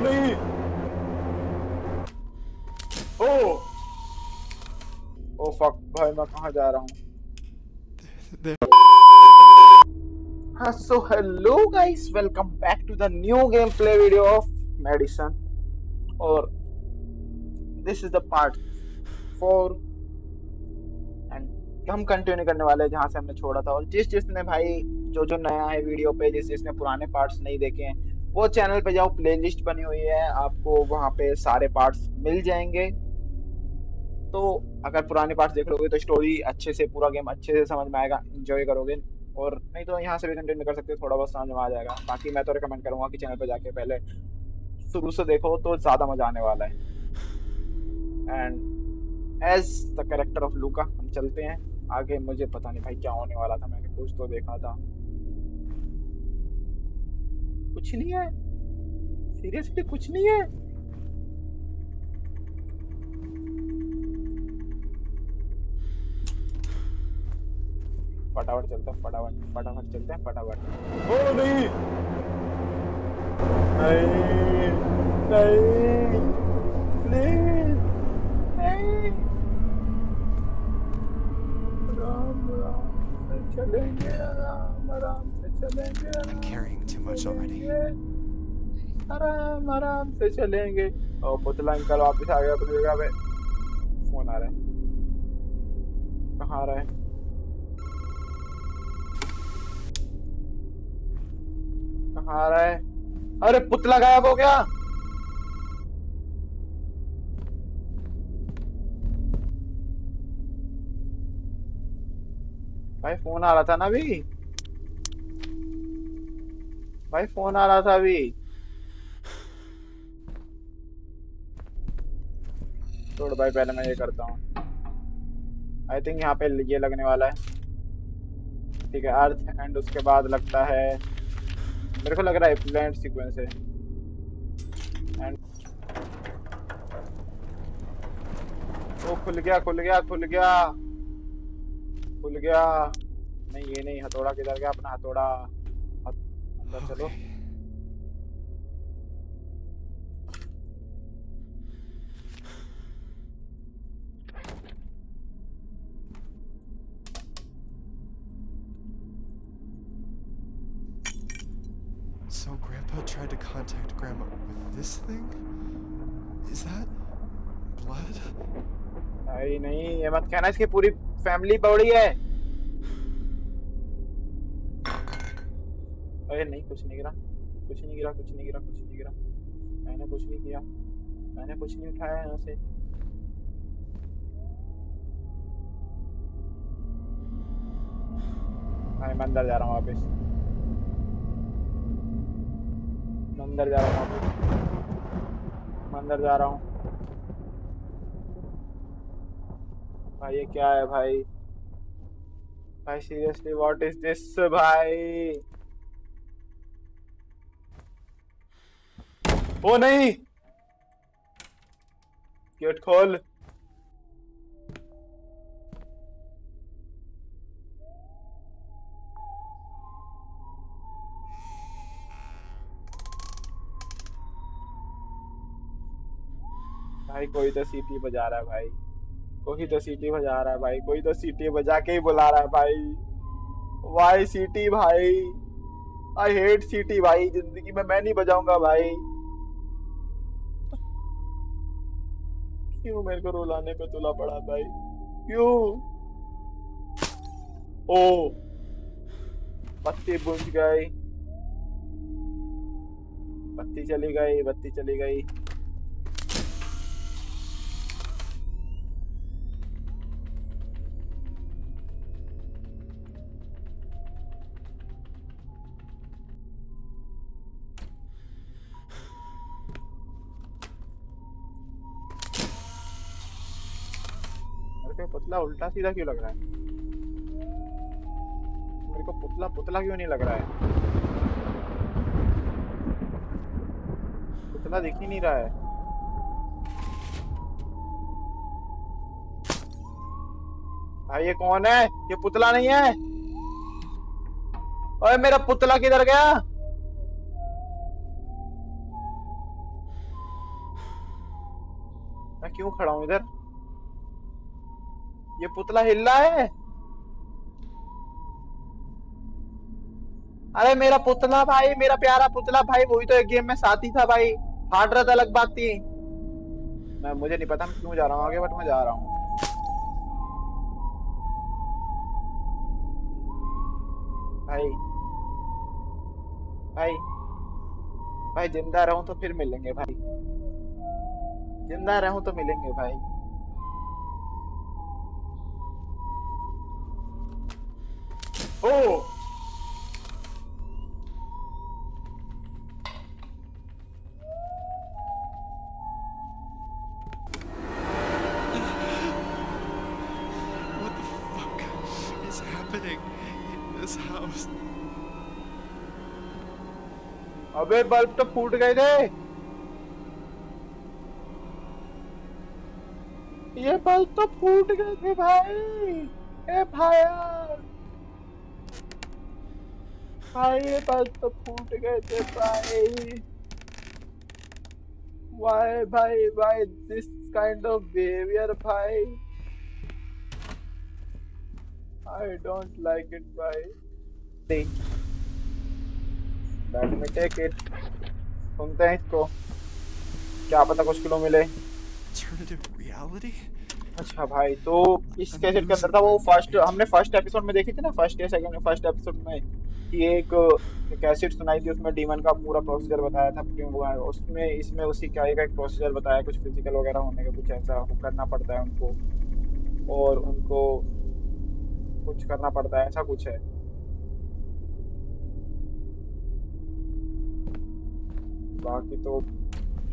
नहीं। ओ। Oh fuck भाई, मैं कहाँ जा रहा हूँ? So hello guys welcome back to the new game play video of Madison और this is the part four and हम कंटिन्यू करने वाले हैं जहाँ से हमने छोड़ा था। और जिस जिसने भाई, जो जो नया है वीडियो पे, जिस जिसने पुराने पार्ट्स नहीं देखे हैं वो चैनल पे जाओ प्लेलिस्ट बनी हुई है, आपको वहाँ पे सारे पार्ट्स मिल जाएँगे। तो अगर पुराने पार्ट्स देख लोगे तो स्टोरी अच्छे से, पूरा गेम अच्छे से समझ में आएगा एंजॉय करोगे। और नहीं तो यहाँ से भी कंटिन्यू कर सकते हो, थोड़ा बहुत समझ में आ जाएगा। बाकी मैं तो रिकमेंड करूँगा कि चैनल पे जाके पहले शुरू से देखो तो ज़्यादा मज़ा आने वाला है। And as the character of Luca हम चलते हैं। आगे मुझे पता नहीं भाई क्या होने वाला था, मैंने कुछ तो देखा था। कुछ नहीं है। सीरियसली कुछ नहीं है। फटाफट चलते हैं फटाफट फटाफट चलते हैं फटाफट। ओ नहीं। नहीं नहीं प्लीज़ नहीं। राम राम से चलेंगे आराम आराम से चलेंगे carrying too much already. आराम आराम से चलेंगे। और पुतला अंकल वापस आ गया अपनी जगह पे फ़ोन आ रहा है। कहाँ आ रहा है? कहाँ आ रहा है? अरे, पुतला गायब हो गया। भाई, फ़ोन आ रहा था ना अभी? भाई, फ़ोन आ रहा था अभी। छोड़ भाई, पहले मैं ये करता हूँ। आई थिंक यहाँ पे ये लगने वाला है। ठीक है अर्थ एंड उसके बाद लगता है। मेरे को लग रहा है प्लांट सीक्वेंस है। ओ, खुल गया खुल गया खुल गया। खुल गया। नहीं, ये नहीं, हथौड़ा किधर गया? अपना हथौड़ा। अंदर चलो So Grandpa tried to contact Grandma with this thing? Is that blood? नहीं नहीं ये मत कहना इसकी पूरी फैमिली पड़ी है अरे नहीं, कुछ नहीं गिरा। कुछ नहीं गिरा, कुछ नहीं गिरा, कुछ नहीं गिरा। मैंने कुछ नहीं किया। मैंने कुछ नहीं उठाया यहाँ से। मैं अंदर जा रहा हूँ वापस। अंदर जा रहा हूँ वापस। मैं अंदर जा रहा हूँ। भाई, ये क्या है भाई? भाई सीरियसली व्हाट इज़ दिस भाई? ओ नहीं। गेट खोल। भाई, कोई तो सीटी बजा रहा है भाई। कोई तो सीटी बजा रहा है भाई। कोई तो सीटी बजा के ही बुला रहा है भाई। वाई सीटी भाई? आई हेट सीटी भाई। ज़िंदगी में मैं नहीं बजाऊँगा भाई। क्यों मेरे को रुलाने पे तुला पड़ा भाई? क्यों? ओ, पत्ती बुझ गई। पत्ती चली गई बत्ती चली गई। को पुतला उल्टा सीधा क्यों लग रहा है? मेरे को पुतला पुतला क्यों नहीं लग रहा है? पुतला दिख ही नहीं रहा है। भाई ये कौन है? ये पुतला नहीं है? ओए, मेरा पुतला किधर गया? मैं क्यों खड़ा हूँ इधर? ये पुतला हिल रहा है? अरे मेरा पुतला भाई, मेरा प्यारा पुतला भाई वही तो एक गेम में साथी था भाई। फाट रहा था अलग बात थी। मैं, मुझे नहीं पता मैं क्यों जा रहा हूँ आगे बट मैं जा रहा हूँ। भाई भाई भाई, ज़िंदा रहूँ तो फिर मिलेंगे भाई। ज़िंदा रहूँ तो मिलेंगे भाई। ओ What the fuck is happening in this house? अबे बल्ब तो फूट गए थे ये बल्ब तो फूट गए थे भाई ए भाया भाई ये बल्ब तो फूट गए थे भाई why भाई why this kind of behavior भाई I don't like it भाई Let me take it. सुनते हैं इसको। क्या पता कुछ किलो मिले। अच्छा भाई तो इस कैसेट के अंदर था वो फ़र्स्ट हमने फ़र्स्ट एपिसोड में देखी थी ना? फ़र्स्ट या सेकंड फ़र्स्ट एपिसोड में। कि एक कैसेट सुनाई थी उसमें डीमन का पूरा प्रोसीजर बताया था क्यों हुआ है, उसमें, इसमें उसी का एक एक प्रोसीजर बताया, कुछ फ़िज़िकल वगैरह होने का कुछ ऐसा करना पड़ता है उनको। और उनको कुछ करना पड़ता है, ऐसा कुछ है। बाकी तो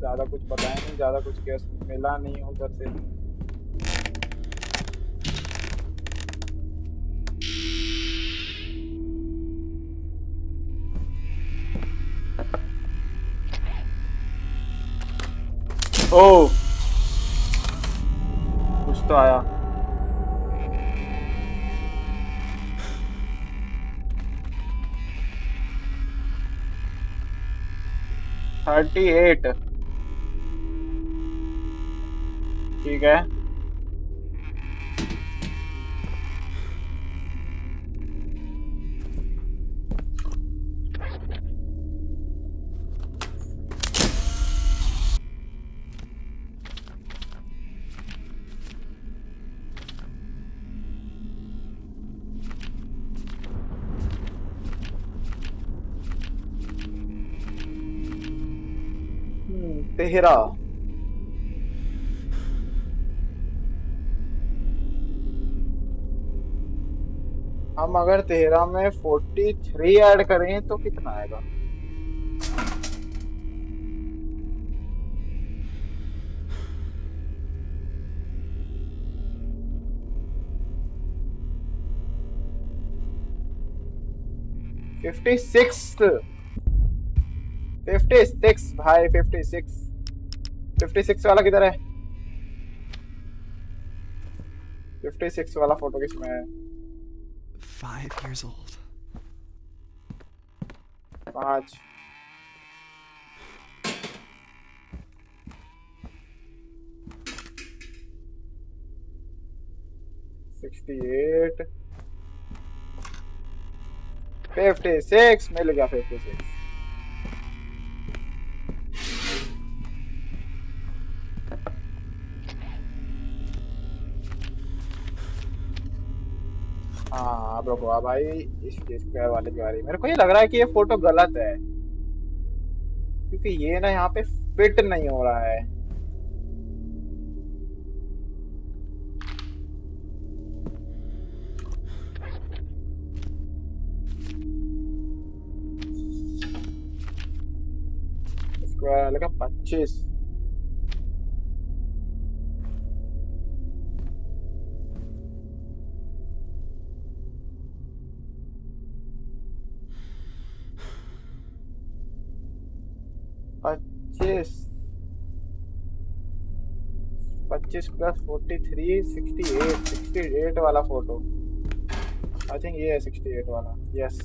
ज़्यादा कुछ बताया नहीं, ज़्यादा कुछ केस मिला नहीं उधर से। ओ। कुछ तो आया। Thirty eight. ठीक है। तेरह हम अगर तेरह में फोर्टी थ्री ऐड करें तो कितना आएगा? फिफ्टी सिक्स फिफ्टी सिक्स भाई फिफ्टी सिक्स फिफ्टी सिक्स वाला किधर है? फिफ्टी सिक्स वाला फ़ोटो किसमें है? Five years old. पाँच। सिक्सटी एट फिफ्टी सिक्स मिल गया फिफ्टी सिक्स हाँ रुको भाई इस स्क्वायर वाले की बारी मेरे को ये लग रहा है कि ये फ़ोटो गलत है। क्योंकि ये ना यहाँ पे फिट नहीं हो रहा है। स्क्वायर का पच्चीस। पच्चीस। पच्चीस plus forty three sixty eight sixty eight वाला फ़ोटो आई थिंक ये है सिक्सटी एट वाला। Yes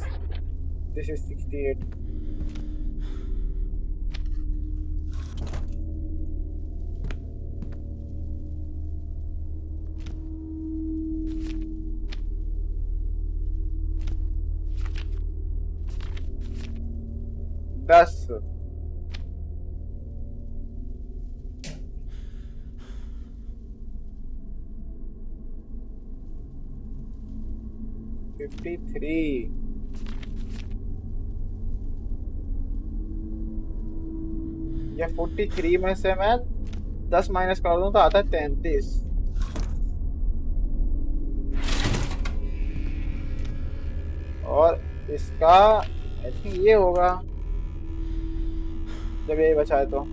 this is sixty eight दस। फिफ्टी थ्री या फोर्टी थ्री में से मैं दस माइनस कर दूँ तो आता है तैतीस। और इसका आई थिंक ये होगा। जब यही बचा है तो।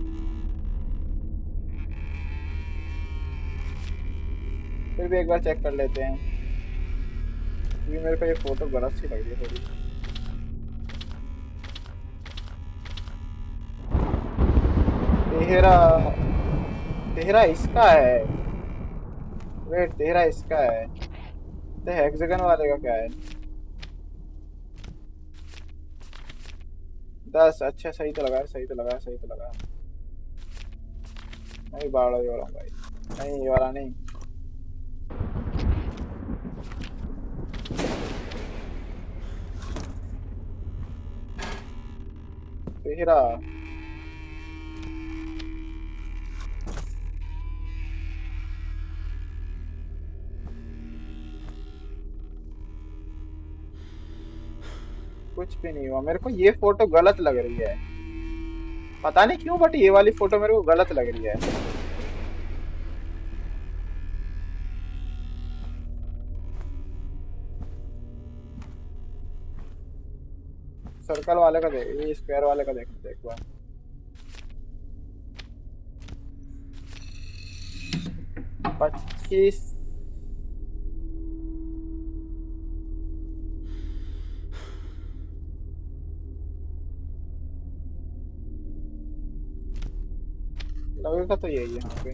फिर भी एक बार चेक कर लेते हैं। क्योंकि मेरे को ये फ़ोटो गलत सी लग रही है थोड़ी। तेहरा तेहरा इसका है। वेट तेहरा इसका है। तो हेक्सागन वाले का क्या है? दस अच्छा सही तो लगा, सही तो लगा, सही तो लगा। नहीं बाड़ा ये वाला भाई। नहीं, ये वाला नहीं। तेहरा कुछ भी नहीं हुआ। मेरे को ये फ़ोटो गलत लग रही है। पता नहीं क्यों बट ये वाली फ़ोटो मेरे को गलत लग रही है। सर्कल वाले का देख, ये स्क्वायर वाले का देखते एक बार। पच्चीस। लगेगा तो यही यहाँ पे।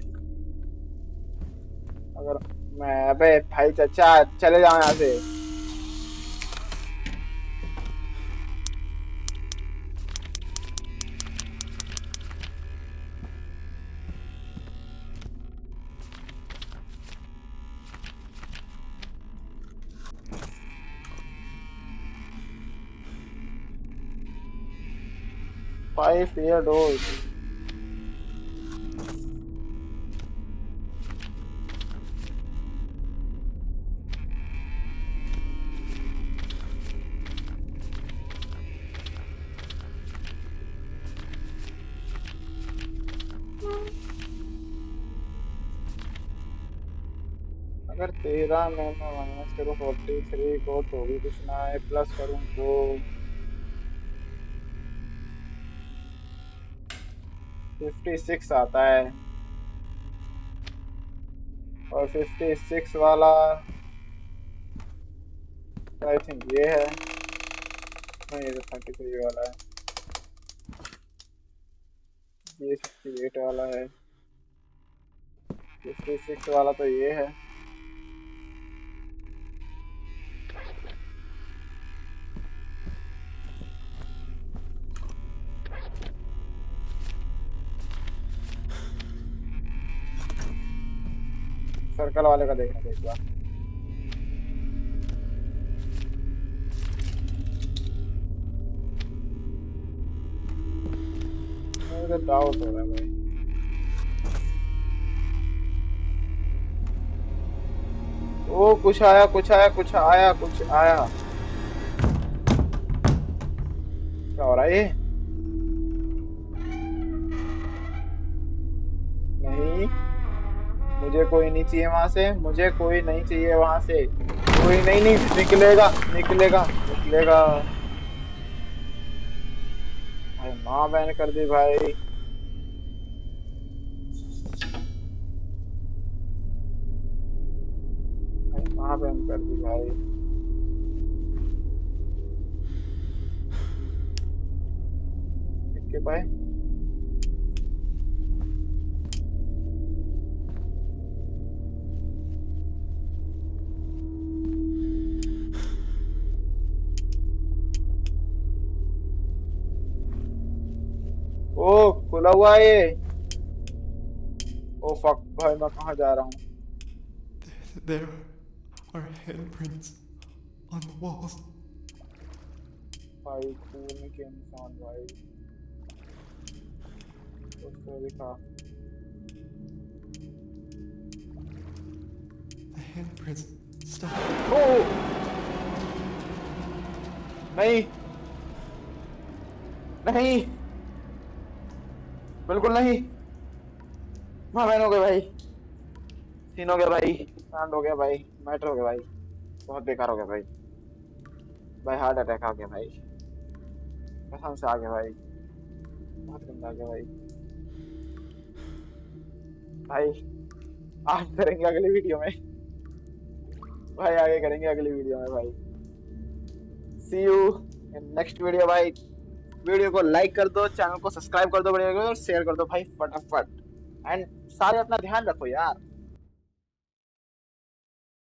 अगर मैं, अबे भाई चाचा चले जाओ यहाँ से। Five year old अगर तेरह में मैं माइनस करूँ फोर्टी थ्री को तो भी कुछ ना है प्लस करूँ तो फिफ्टी सिक्स आता है। और फिफ्टी सिक्स वाला आई थिंक ये है। नहीं, ये तो थर्टी थ्री वाला है। ये सिक्सटी एट वाला है। फिफ्टी सिक्स वाला तो ये है। सर्कल वाले का देखना बार। मुझे डाउट हो रहा है भाई। ओ, कुछ आया कुछ आया कुछ आया कुछ आया। क्या हो रहा है ये? मुझे कोई नहीं चाहिए वहाँ से, मुझे कोई नहीं चाहिए वहाँ से। कोई नहीं नहीं, निकलेगा निकलेगा निकलेगा। भाई माँ बहन कर दी भाई। भाई माँ कर दी भाई। के पाए? खुला हुआ है ये ओ फक भाई मैं कहाँ जा रहा हूँ There are handprints on the walls. भाई खून के इंसान भाई कुछ तो भी था The handprints. Stop. ओ नहीं नहीं बिल्कुल नहीं। भावेन हो गए भाई। सीन हो गया भाई कांड हो गया भाई, मैटर हो गया भाई, बहुत बेकार हो गया भाई। भाई हार्ट अटैक आ गया भाई। कसम से आ गया भाई। बहुत गंदा आ गया भाई। भाई, आज करेंगे अगली वीडियो में। भाई, आगे करेंगे अगली वीडियो में भाई। See you in next video भाई वीडियो को लाइक कर दो, चैनल को सब्सक्राइब कर दो बढ़िया और शेयर कर दो भाई फटाफट। एंड सारे अपना ध्यान रखो यार।